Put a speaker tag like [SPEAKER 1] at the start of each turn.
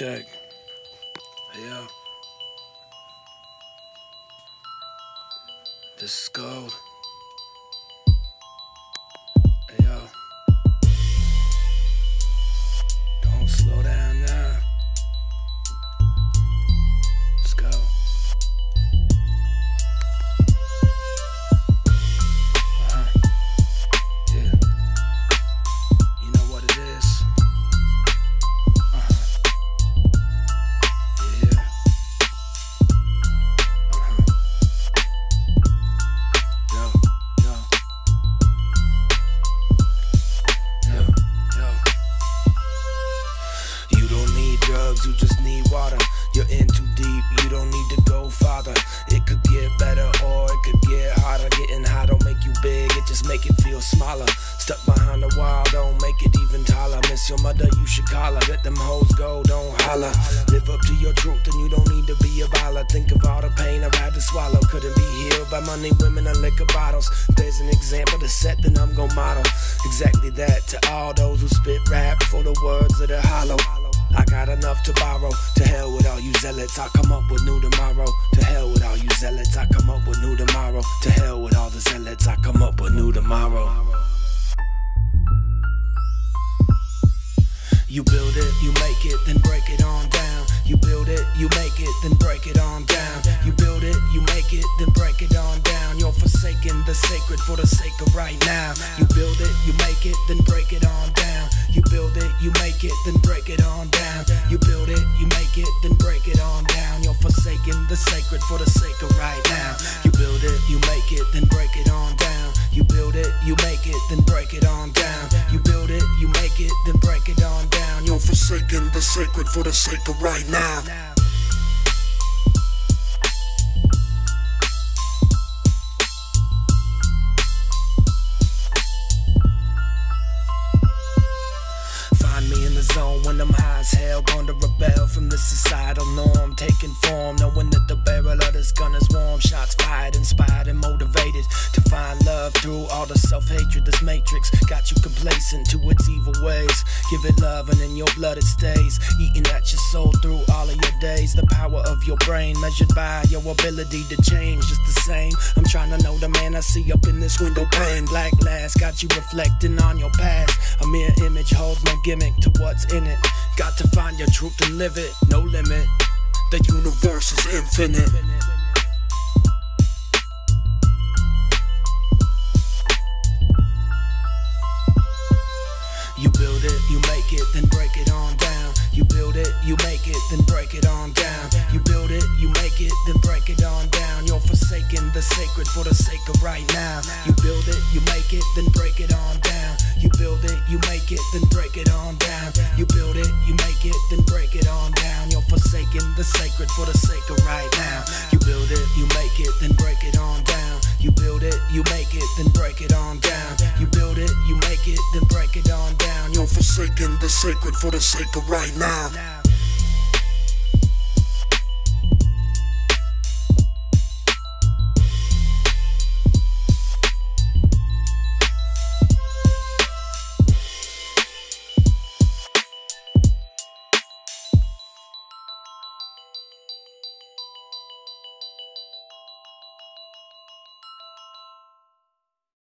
[SPEAKER 1] check. Yeah. This is gold. Drugs, you just need water. You're in too deep, you don't need to go farther. It could get better or it could get harder. Getting high don't make you big, it just make it feel smaller. Stuck behind the wall, don't make it even taller. Miss your mother, you should call her. Let them hoes go, don't holler. Live up to your truth and you don't need to be a baller. Think of all the pain I've had to swallow. Couldn't be healed by money, women, and liquor bottles. If there's an example to set, then I'm gon' model. Exactly that to all those who spit rap for the words that are hollow. I got enough to borrow. To hell with all you zealots. I come up with new tomorrow. To hell with all you zealots. I come up with new tomorrow. To hell with all the zealots. I come up with new tomorrow. You build it, you make it, then break it on down. You build it, you make it, then break it on down. You build it, you make it, then break it on down. You're forsaking the sacred for the sake of right now. You build it, you make it, then break it on make it, then break it on down. You build it, you make it, then break it on down. You're forsaking the sacred for the sake of right now. You build it, you make it, then break it on down. You build it, you make it, then break it on down. You build it, you make it, then break it on down. You're forsaking the sacred for the sake of right now. Zone when I'm high as hell. Going to rebel from the societal norm. Taking form, knowing that the barrel of this gun is warm. Shots fired, inspired, and motivated to find love through all the self hatred. This matrix got you complacent to its evil ways. Give it love, and in your blood it stays. Eating at your soul through all of your days. The power of your brain measured by your ability to change. Just the same. I'm trying to know the man I see up in this window pane. Black glass got you reflecting on your past. A mere image holds no gimmick to what's in it. Got to find your truth to live it. No limit. The universe is infinite. You build it, you make it, then break it on down. You build it, you make it, then break it on down. You build it, you make it, then break it on down. You're forsaking the sacred for the sake of right now. You build it, you make it, then break it on down. Build it, you make it, then break it on down. You build it, you make it, then break it on down. You're forsaking the sacred for the sake of right now. You build it, you make it, then break it on down. You build it, you make it, then break it on down. You build it, you make it, then break it on down. You're forsaking the sacred for the sake of right now.